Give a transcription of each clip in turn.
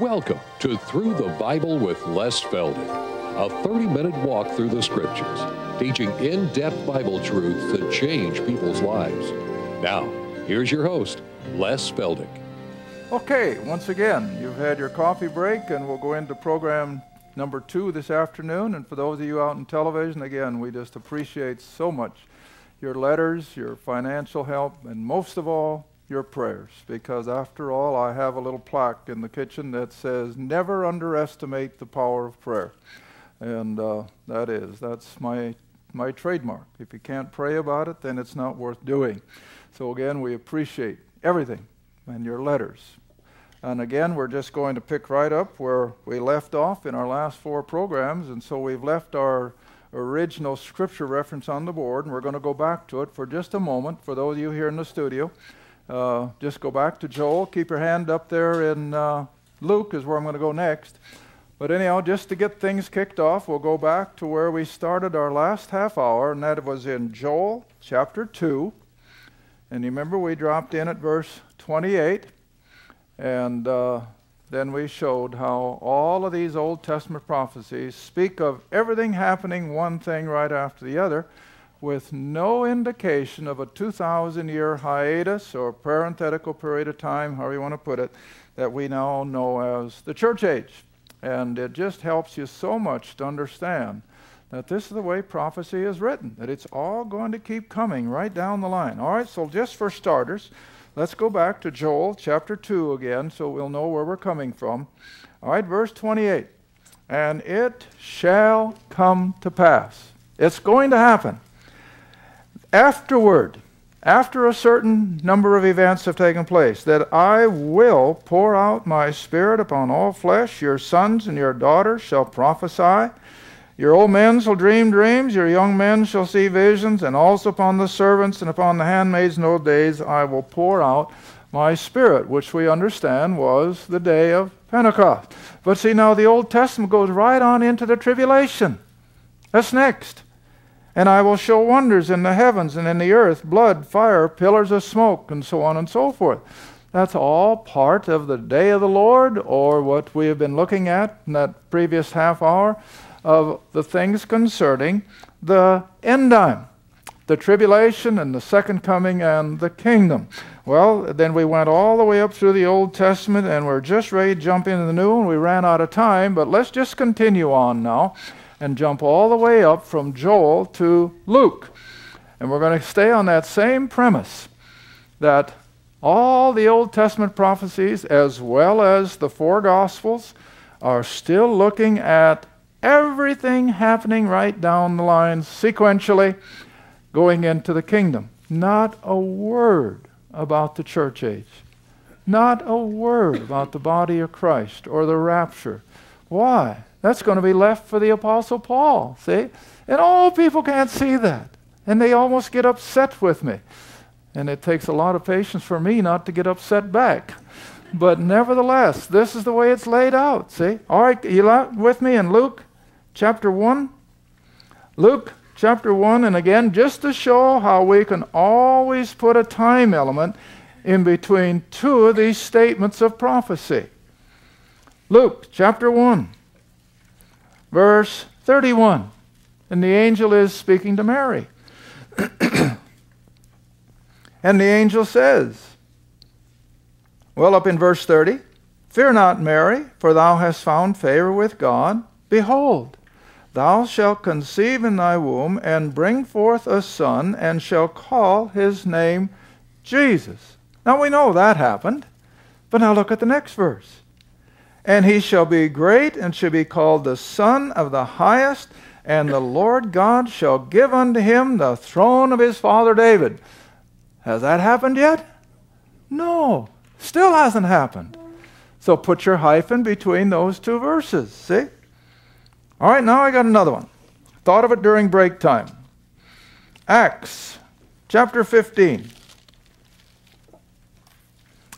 Welcome to Through the Bible with Les Feldick, a 30 minute walk through the scriptures, teaching in depth Bible truths that change people's lives. Now, here's your host, Les Feldick. Okay, once again, you've had your coffee break, and we'll go into program number two this afternoon. And for those of you out in television, again, we just appreciate so much your letters, your financial help, and most of all, your prayers because after all I have a little plaque in the kitchen that says never underestimate the power of prayer. And uh, that is that's my my trademark. If you can't pray about it then it's not worth doing. So again we appreciate everything and your letters. And again we're just going to pick right up where we left off in our last four programs and so we've left our original scripture reference on the board and we're going to go back to it for just a moment for those of you here in the studio uh, just go back to Joel. Keep your hand up there in uh, Luke, is where I'm going to go next. But anyhow, just to get things kicked off, we'll go back to where we started our last half hour, and that was in Joel chapter 2. And you remember we dropped in at verse 28, and uh, then we showed how all of these Old Testament prophecies speak of everything happening one thing right after the other with no indication of a 2,000 year hiatus or parenthetical period of time, however you want to put it, that we now know as the church age. And it just helps you so much to understand that this is the way prophecy is written, that it's all going to keep coming right down the line. All right, so just for starters, let's go back to Joel chapter 2 again so we'll know where we're coming from. All right, verse 28. And it shall come to pass. It's going to happen afterward, after a certain number of events have taken place, that I will pour out my spirit upon all flesh. Your sons and your daughters shall prophesy. Your old men shall dream dreams, your young men shall see visions, and also upon the servants and upon the handmaids in those days I will pour out my spirit, which we understand was the day of Pentecost. But see, now the Old Testament goes right on into the tribulation. That's next. And I will show wonders in the heavens and in the earth blood, fire, pillars of smoke, and so on and so forth. That's all part of the day of the Lord, or what we have been looking at in that previous half hour of the things concerning the end time, the tribulation and the second coming and the kingdom. Well, then we went all the way up through the Old Testament and we're just ready to jump into the New, and we ran out of time, but let's just continue on now and jump all the way up from Joel to Luke. And we're going to stay on that same premise that all the Old Testament prophecies, as well as the four Gospels, are still looking at everything happening right down the line sequentially going into the kingdom. Not a word about the church age. Not a word about the body of Christ or the rapture. Why? That's going to be left for the Apostle Paul, see? And all people can't see that. And they almost get upset with me. And it takes a lot of patience for me not to get upset back. But nevertheless, this is the way it's laid out, see? All right, you with me in Luke chapter 1? Luke chapter 1, and again, just to show how we can always put a time element in between two of these statements of prophecy. Luke chapter 1 verse 31. And the angel is speaking to Mary. and the angel says, well, up in verse 30, Fear not, Mary, for thou hast found favor with God. Behold, thou shalt conceive in thy womb, and bring forth a son, and shall call his name Jesus. Now we know that happened. But now look at the next verse. And he shall be great, and shall be called the Son of the Highest, and the Lord God shall give unto him the throne of his father David. Has that happened yet? No, still hasn't happened. So put your hyphen between those two verses. See? All right, now I got another one. Thought of it during break time. Acts chapter 15.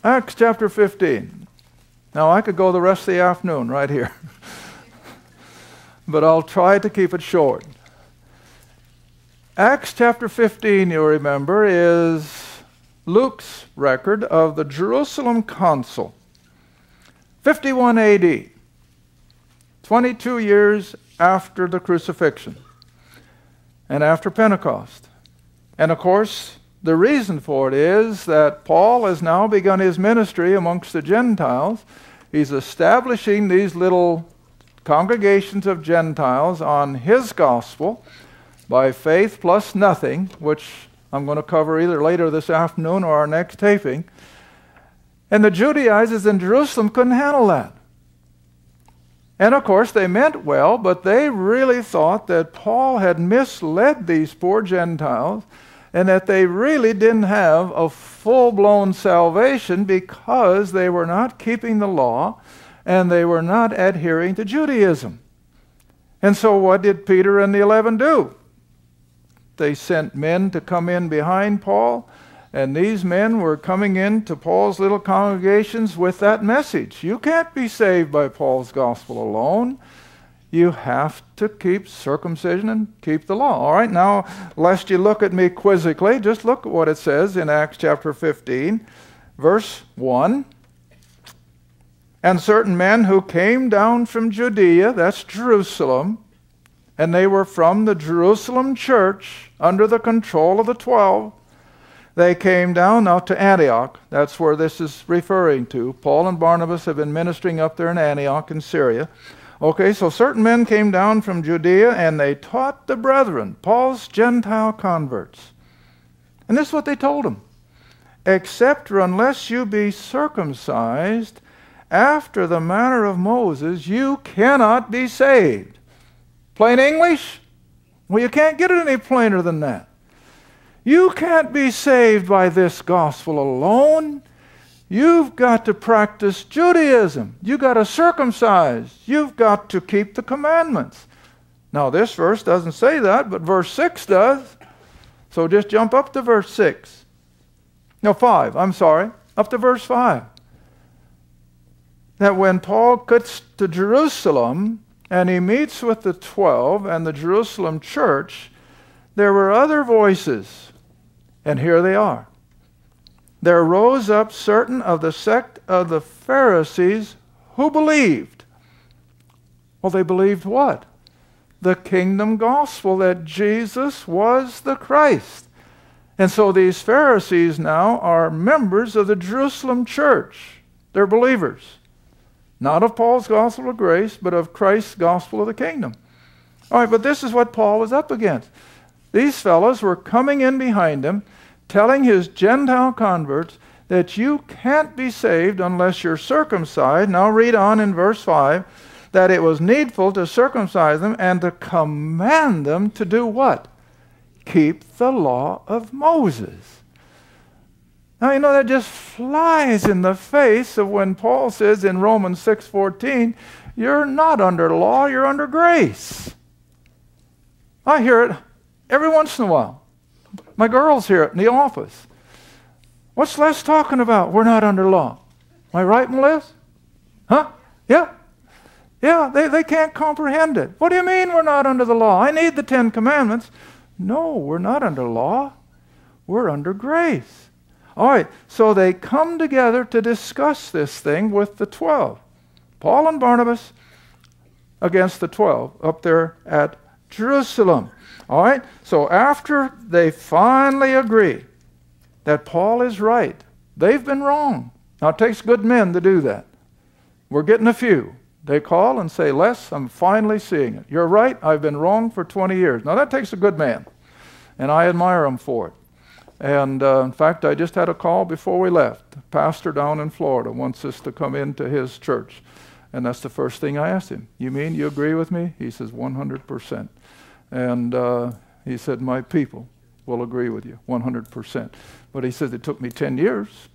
Acts chapter 15. Now, I could go the rest of the afternoon right here, but I'll try to keep it short. Acts chapter 15, you'll remember, is Luke's record of the Jerusalem council. 51 AD, 22 years after the crucifixion and after Pentecost. And of course, the reason for it is that Paul has now begun his ministry amongst the Gentiles. He's establishing these little congregations of Gentiles on his gospel by faith plus nothing, which I'm going to cover either later this afternoon or our next taping. And the Judaizers in Jerusalem couldn't handle that. And of course, they meant well, but they really thought that Paul had misled these poor Gentiles and that they really didn't have a full blown salvation because they were not keeping the law and they were not adhering to Judaism. And so, what did Peter and the eleven do? They sent men to come in behind Paul and these men were coming in to Paul's little congregations with that message. You can't be saved by Paul's gospel alone. You have to keep circumcision and keep the law. All right, now, lest you look at me quizzically, just look at what it says in Acts chapter 15, verse 1. And certain men who came down from Judea, that's Jerusalem, and they were from the Jerusalem church under the control of the twelve, they came down now to Antioch. That's where this is referring to. Paul and Barnabas have been ministering up there in Antioch in Syria. Okay, so certain men came down from Judea and they taught the brethren, Paul's Gentile converts. And this is what they told them Except or unless you be circumcised after the manner of Moses, you cannot be saved. Plain English? Well, you can't get it any plainer than that. You can't be saved by this gospel alone. You've got to practice Judaism. You've got to circumcise. You've got to keep the commandments. Now, this verse doesn't say that, but verse 6 does. So just jump up to verse 6. No, 5. I'm sorry. Up to verse 5. That when Paul gets to Jerusalem and he meets with the 12 and the Jerusalem church, there were other voices and here they are. There rose up certain of the sect of the Pharisees who believed. Well, they believed what? The kingdom gospel that Jesus was the Christ. And so these Pharisees now are members of the Jerusalem church. They're believers. Not of Paul's gospel of grace, but of Christ's gospel of the kingdom. All right, but this is what Paul was up against. These fellows were coming in behind him telling his Gentile converts that you can't be saved unless you're circumcised. Now read on in verse 5 that it was needful to circumcise them and to command them to do what? Keep the law of Moses. Now you know that just flies in the face of when Paul says in Romans 6:14, you're not under law, you're under grace. I hear it every once in a while. My girls here in the office. What's Les talking about? We're not under law. Am I right, Les? Huh? Yeah. Yeah, they, they can't comprehend it. What do you mean we're not under the law? I need the Ten Commandments. No, we're not under law. We're under grace. All right, so they come together to discuss this thing with the 12. Paul and Barnabas against the 12 up there at Jerusalem. All right? So after they finally agree that Paul is right, they've been wrong. Now it takes good men to do that. We're getting a few. They call and say, Les, I'm finally seeing it. You're right, I've been wrong for 20 years. Now that takes a good man, and I admire him for it. And uh, in fact, I just had a call before we left. A pastor down in Florida wants us to come into his church. And that's the first thing I asked him. You mean you agree with me? He says, 100%. And uh, he said, My people will agree with you 100%. But he says, It took me 10 years.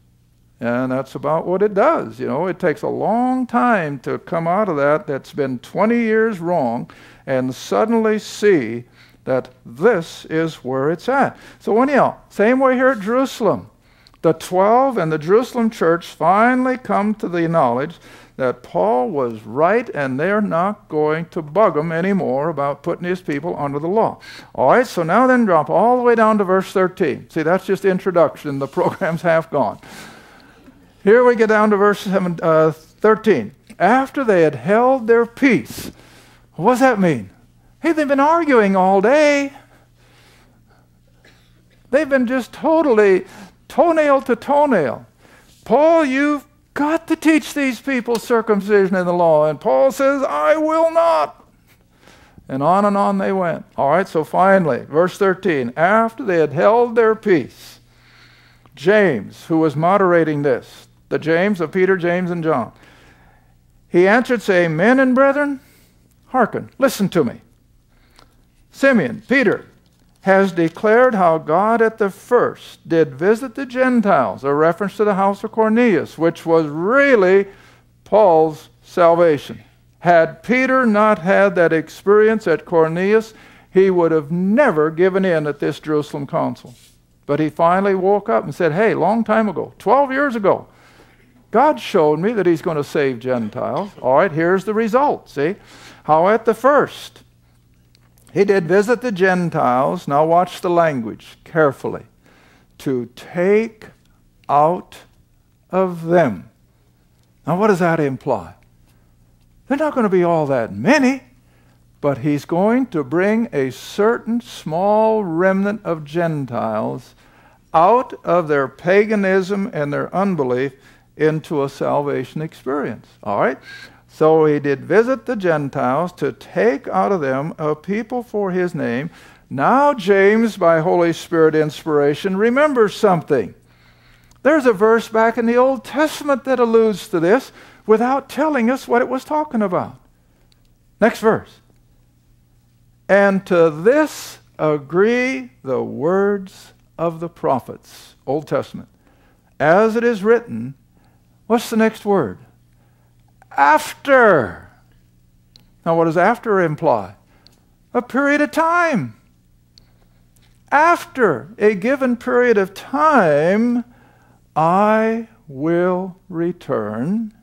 And that's about what it does. You know, it takes a long time to come out of that that's been 20 years wrong and suddenly see that this is where it's at. So, anyhow, same way here at Jerusalem. The 12 and the Jerusalem church finally come to the knowledge that Paul was right and they're not going to bug him anymore about putting his people under the law. All right, so now then drop all the way down to verse 13. See, that's just introduction. The program's half gone. Here we get down to verse uh, 13. after they had held their peace. What does that mean? Hey, they've been arguing all day. They've been just totally toenail to toenail. Paul, you've got to teach these people circumcision in the law. And Paul says, I will not. And on and on they went. All right, so finally, verse 13 after they had held their peace, James, who was moderating this, the James of Peter, James, and John, he answered, saying, Men and brethren, hearken, listen to me. Simeon, Peter, has declared how God at the first did visit the Gentiles, a reference to the house of Cornelius, which was really Paul's salvation. Had Peter not had that experience at Cornelius, he would have never given in at this Jerusalem council. But he finally woke up and said, Hey, long time ago, 12 years ago, God showed me that he's going to save Gentiles. All right, here's the result. See? How at the first, he did visit the Gentiles. Now, watch the language carefully. To take out of them. Now, what does that imply? They're not going to be all that many, but he's going to bring a certain small remnant of Gentiles out of their paganism and their unbelief into a salvation experience. All right? So he did visit the Gentiles to take out of them a people for his name. Now, James, by Holy Spirit inspiration, remembers something. There's a verse back in the Old Testament that alludes to this without telling us what it was talking about. Next verse. And to this agree the words of the prophets, Old Testament. As it is written, what's the next word? After. Now, what does after imply? A period of time. After a given period of time, I will return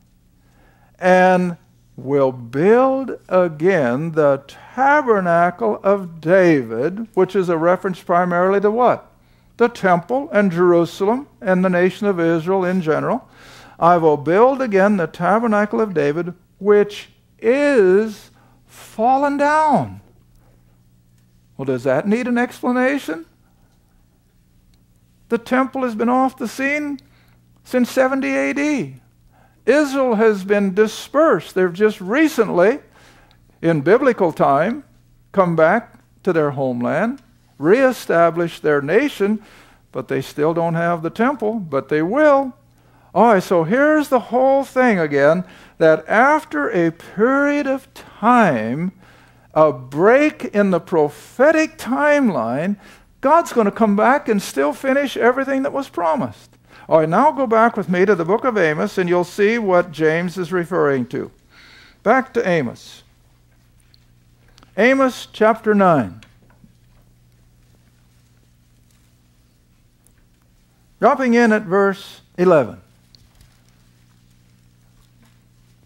and will build again the tabernacle of David, which is a reference primarily to what? The temple and Jerusalem and the nation of Israel in general. I will build again the tabernacle of David, which is fallen down. Well, does that need an explanation? The temple has been off the scene since 70 AD. Israel has been dispersed. They've just recently, in biblical time, come back to their homeland, reestablished their nation, but they still don't have the temple, but they will. All right, so here's the whole thing again that after a period of time, a break in the prophetic timeline, God's going to come back and still finish everything that was promised. All right, now go back with me to the book of Amos and you'll see what James is referring to. Back to Amos. Amos chapter 9. Dropping in at verse 11.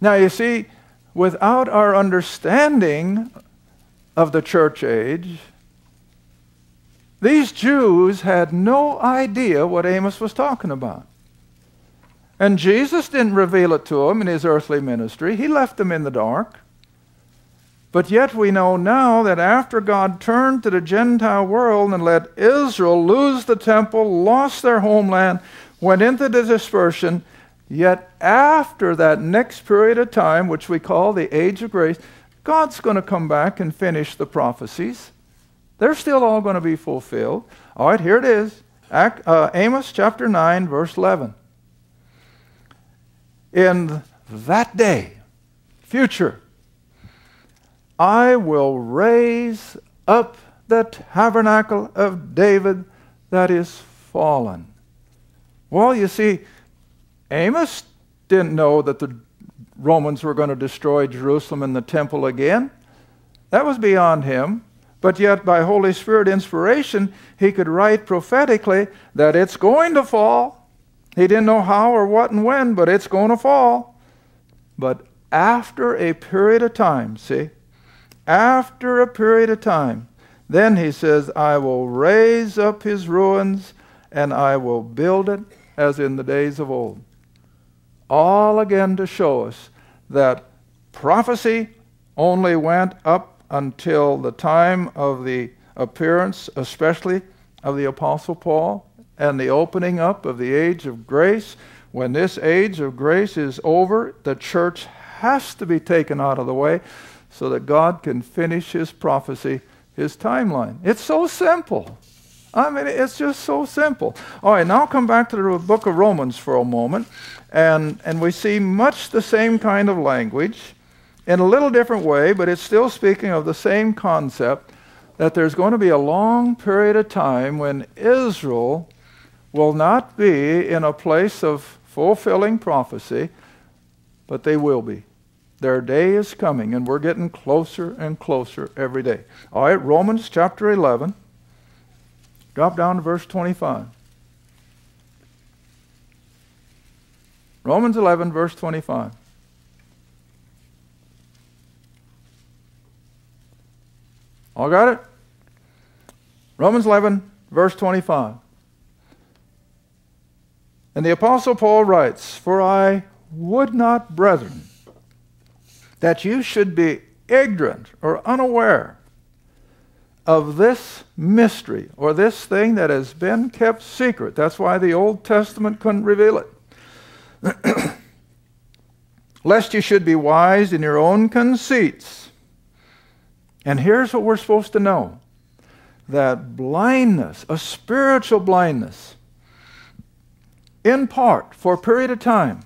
Now, you see, without our understanding of the church age, these Jews had no idea what Amos was talking about. And Jesus didn't reveal it to them in his earthly ministry, he left them in the dark. But yet we know now that after God turned to the Gentile world and let Israel lose the temple, lost their homeland, went into the dispersion, Yet after that next period of time, which we call the age of grace, God's going to come back and finish the prophecies. They're still all going to be fulfilled. All right, here it is uh, Amos chapter 9, verse 11. In that day, future, I will raise up the tabernacle of David that is fallen. Well, you see, Amos didn't know that the Romans were going to destroy Jerusalem and the temple again. That was beyond him. But yet, by Holy Spirit inspiration, he could write prophetically that it's going to fall. He didn't know how or what and when, but it's going to fall. But after a period of time, see, after a period of time, then he says, I will raise up his ruins and I will build it as in the days of old all again to show us that prophecy only went up until the time of the appearance, especially of the Apostle Paul, and the opening up of the age of grace. When this age of grace is over, the church has to be taken out of the way so that God can finish his prophecy, his timeline. It's so simple. I mean, it's just so simple. All right, now come back to the book of Romans for a moment, and, and we see much the same kind of language in a little different way, but it's still speaking of the same concept that there's going to be a long period of time when Israel will not be in a place of fulfilling prophecy, but they will be. Their day is coming, and we're getting closer and closer every day. All right, Romans chapter 11. Drop down to verse 25. Romans 11, verse 25. All got it? Romans 11, verse 25. And the Apostle Paul writes, For I would not, brethren, that you should be ignorant or unaware of this mystery or this thing that has been kept secret. That's why the Old Testament couldn't reveal it. Lest you should be wise in your own conceits. And here's what we're supposed to know that blindness, a spiritual blindness, in part, for a period of time,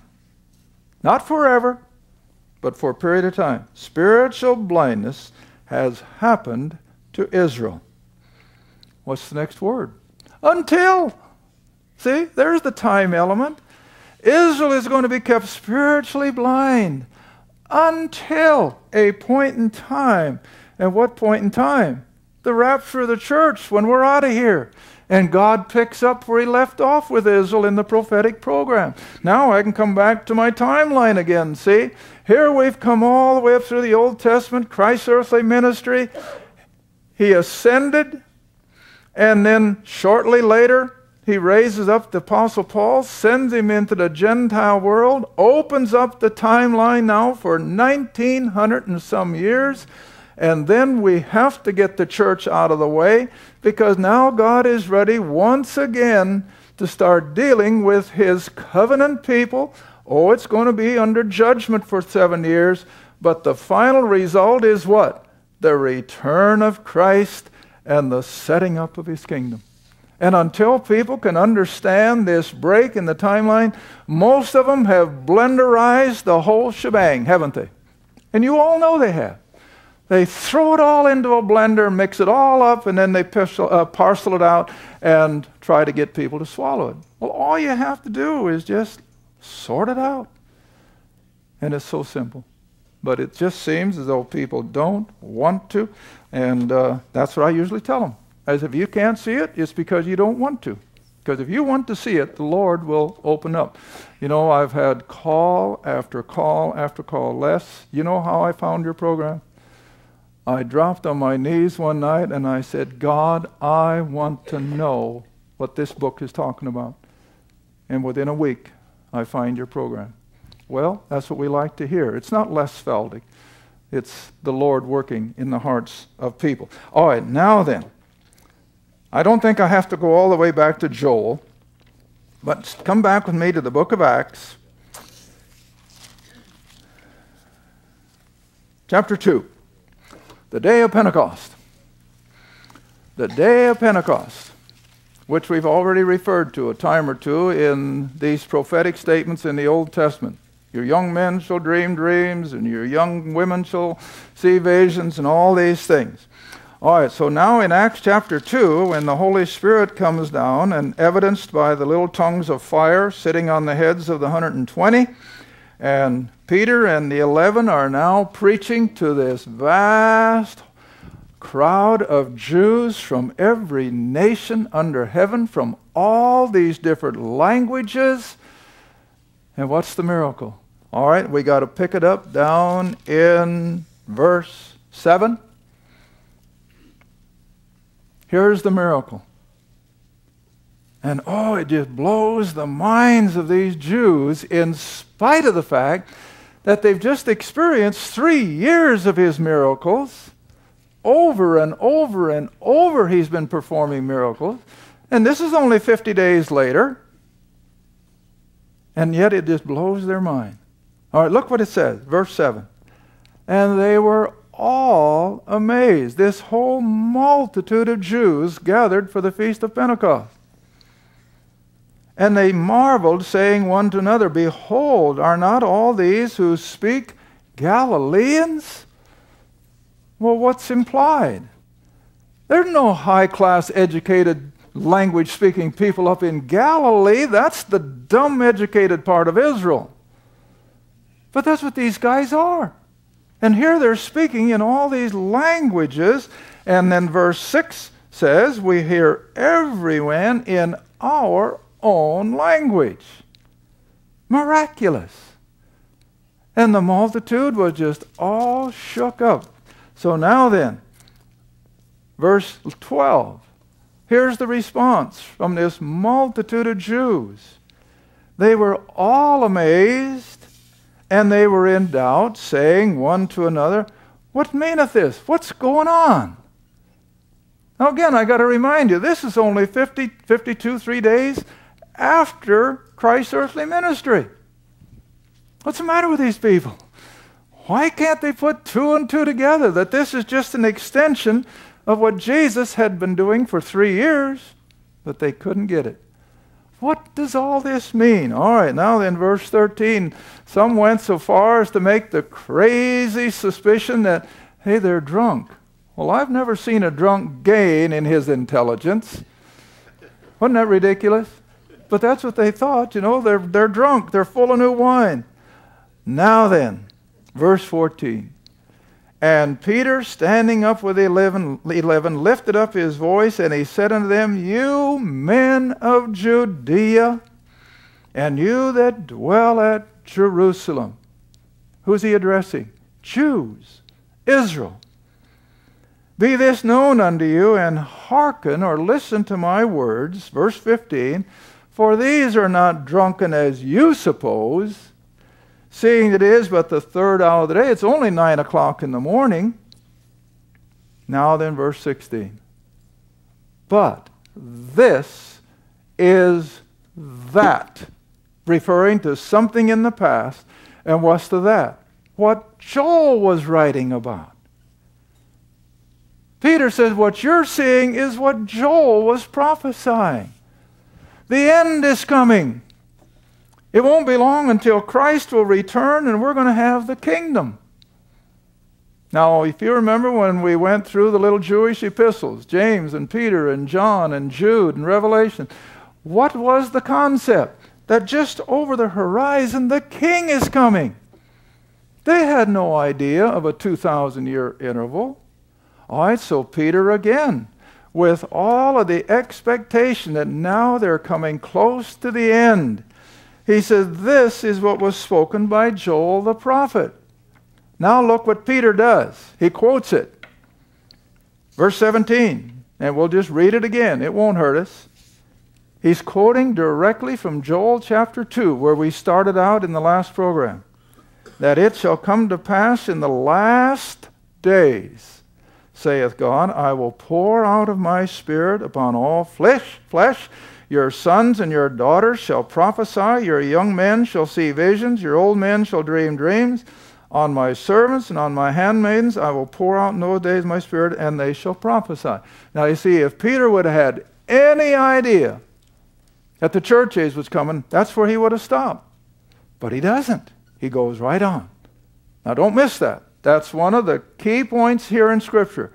not forever, but for a period of time, spiritual blindness has happened to Israel. What's the next word? Until. See, there's the time element. Israel is going to be kept spiritually blind until a point in time. And what point in time? The rapture of the church when we're out of here. And God picks up where he left off with Israel in the prophetic program. Now I can come back to my timeline again. See, here we've come all the way up through the Old Testament, Christ's earthly ministry, he ascended, and then shortly later, he raises up the Apostle Paul, sends him into the Gentile world, opens up the timeline now for 1900 and some years. And then we have to get the church out of the way because now God is ready once again to start dealing with his covenant people. Oh, it's going to be under judgment for seven years, but the final result is what? The return of Christ and the setting up of his kingdom. And until people can understand this break in the timeline, most of them have blenderized the whole shebang, haven't they? And you all know they have. They throw it all into a blender, mix it all up, and then they uh, parcel it out and try to get people to swallow it. Well, all you have to do is just sort it out. And it's so simple. But it just seems as though people don't want to, and uh, that's what I usually tell them. As if you can't see it, it's because you don't want to. Because if you want to see it, the Lord will open up. You know, I've had call after call after call. Les, you know how I found your program? I dropped on my knees one night and I said, God, I want to know what this book is talking about. And within a week, I find your program. Well, that's what we like to hear. It's not Les Feldick. It's the Lord working in the hearts of people. All right, now then, I don't think I have to go all the way back to Joel, but come back with me to the book of Acts, chapter 2, the day of Pentecost. The day of Pentecost, which we've already referred to a time or two in these prophetic statements in the Old Testament. Your young men shall dream dreams, and your young women shall see visions, and all these things. All right, so now in Acts chapter 2, when the Holy Spirit comes down, and evidenced by the little tongues of fire sitting on the heads of the 120, and Peter and the 11 are now preaching to this vast crowd of Jews from every nation under heaven, from all these different languages and what's the miracle? All right, we got to pick it up down in verse 7. Here's the miracle. And oh, it just blows the minds of these Jews in spite of the fact that they've just experienced three years of his miracles. Over and over and over, he's been performing miracles. And this is only 50 days later. And yet it just blows their mind. All right, look what it says, verse 7. And they were all amazed. This whole multitude of Jews gathered for the feast of Pentecost. And they marveled, saying one to another, Behold, are not all these who speak Galileans? Well, what's implied? There's no high class educated language speaking people up in Galilee. That's the dumb educated part of Israel. But that's what these guys are. And here they're speaking in all these languages. And then verse 6 says, We hear everyone in our own language. Miraculous. And the multitude was just all shook up. So now then, verse 12. Here's the response from this multitude of Jews. They were all amazed and they were in doubt, saying one to another, What meaneth this? What's going on? Now, again, I got to remind you, this is only 50, 52, three days after Christ's earthly ministry. What's the matter with these people? Why can't they put two and two together? That this is just an extension of what Jesus had been doing for three years, but they couldn't get it. What does all this mean? All right, now then, verse 13. Some went so far as to make the crazy suspicion that, hey, they're drunk. Well, I've never seen a drunk gain in his intelligence. Wasn't that ridiculous? But that's what they thought. You know, they're, they're drunk, they're full of new wine. Now then, verse 14. And Peter, standing up with the eleven, eleven, lifted up his voice, and he said unto them, You men of Judea, and you that dwell at Jerusalem. Who's he addressing? Jews, Israel. Be this known unto you, and hearken or listen to my words. Verse 15 For these are not drunken as you suppose seeing it is but the third hour of the day. It's only nine o'clock in the morning. Now then, verse 16. But this is that, referring to something in the past. And what's to that? What Joel was writing about. Peter says, What you're seeing is what Joel was prophesying. The end is coming. It won't be long until Christ will return and we're going to have the kingdom. Now, if you remember when we went through the little Jewish epistles, James and Peter and John and Jude and Revelation, what was the concept? That just over the horizon, the king is coming. They had no idea of a 2,000 year interval. All right, so Peter again, with all of the expectation that now they're coming close to the end. He says, This is what was spoken by Joel the prophet. Now look what Peter does. He quotes it. Verse 17, and we'll just read it again. It won't hurt us. He's quoting directly from Joel chapter 2, where we started out in the last program. That it shall come to pass in the last days, saith God, I will pour out of my spirit upon all flesh, flesh, your sons and your daughters shall prophesy, your young men shall see visions, your old men shall dream dreams. On my servants and on my handmaidens I will pour out in those days my spirit, and they shall prophesy. Now you see, if Peter would have had any idea that the church age was coming, that's where he would have stopped. But he doesn't. He goes right on. Now don't miss that. That's one of the key points here in Scripture.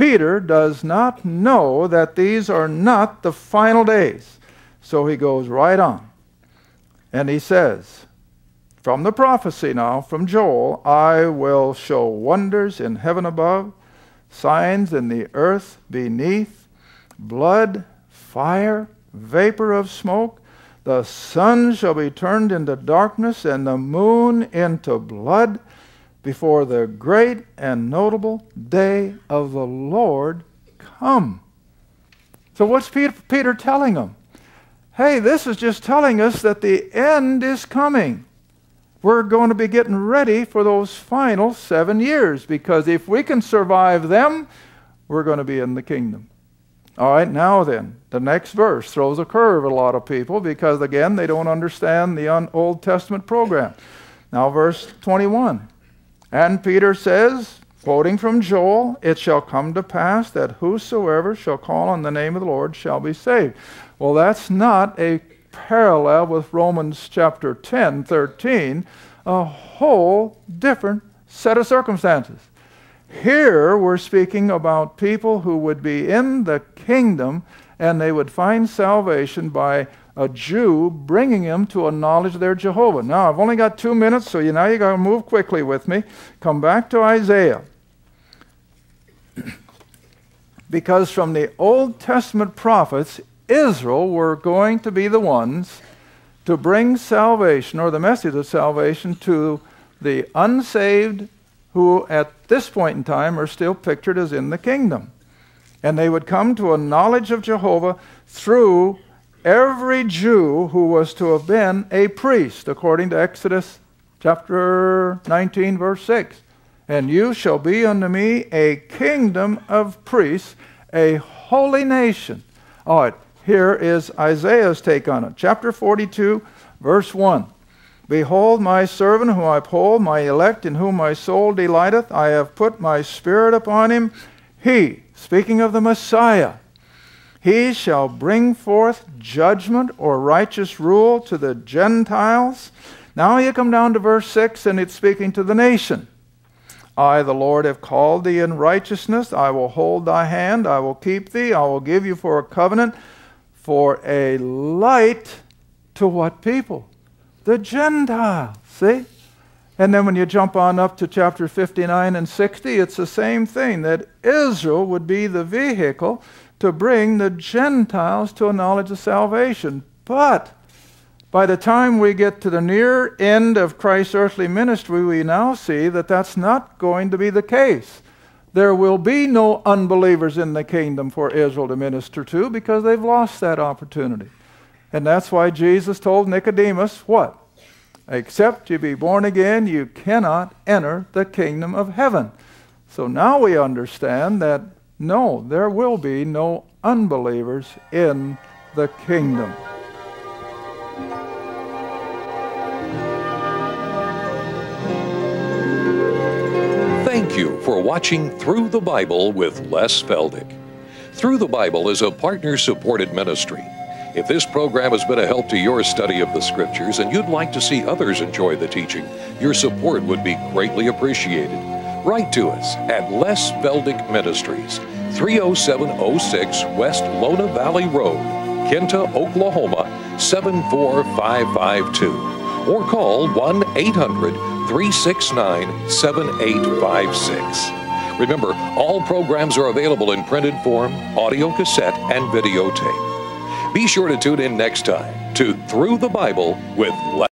Peter does not know that these are not the final days. So he goes right on. And he says, from the prophecy now, from Joel, I will show wonders in heaven above, signs in the earth beneath, blood, fire, vapor of smoke. The sun shall be turned into darkness and the moon into blood before the great and notable day of the Lord come. So, what's Peter, telling them? Hey, this is just telling us that the end is coming. we're going to be getting ready for those final seven years because if we can survive them, we're going to be in the kingdom. All right, now then, the next verse throws a curve at a lot of people because, again, they don't understand the Old Testament program. Now, verse 21. And Peter says, quoting from Joel, It shall come to pass that whosoever shall call on the name of the Lord shall be saved. Well, that's not a parallel with Romans chapter 10, 13, a whole different set of circumstances. Here we're speaking about people who would be in the kingdom and they would find salvation by a Jew bringing him to a knowledge of their Jehovah. Now, I've only got two minutes, so you now you got to move quickly with me. Come back to Isaiah. because from the Old Testament prophets, Israel were going to be the ones to bring salvation or the message of salvation to the unsaved who at this point in time are still pictured as in the kingdom. And they would come to a knowledge of Jehovah through every Jew who was to have been a priest, according to Exodus chapter 19, verse 6. And you shall be unto me a kingdom of priests, a holy nation. All right, here is Isaiah's take on it. Chapter 42, verse 1. Behold, my servant whom I uphold, my elect in whom my soul delighteth. I have put my spirit upon him. He, speaking of the Messiah, he shall bring forth judgment or righteous rule to the Gentiles. Now you come down to verse 6, and it's speaking to the nation. I, the Lord, have called thee in righteousness. I will hold thy hand. I will keep thee. I will give you for a covenant, for a light to what people? the Gentiles. See? And then when you jump on up to chapter 59 and 60, it's the same thing that Israel would be the vehicle to bring the Gentiles to a knowledge of salvation. But by the time we get to the near end of Christ's earthly ministry, we now see that that's not going to be the case. There will be no unbelievers in the kingdom for Israel to minister to because they've lost that opportunity. And that's why Jesus told Nicodemus, what? Except you be born again, you cannot enter the kingdom of heaven. So now we understand that no, there will be no unbelievers in the kingdom. Thank you for watching Through the Bible with Les Feldick. Through the Bible is a partner supported ministry. If this program has been a help to your study of the Scriptures and you'd like to see others enjoy the teaching, your support would be greatly appreciated. Write to us at Les Feldick Ministries, 30706 West Lona Valley Road, Kinta, Oklahoma 74552, or call 1 800 369 7856. Remember, all programs are available in printed form, audio cassette, and videotape. Be sure to tune in next time to Through the Bible with Les.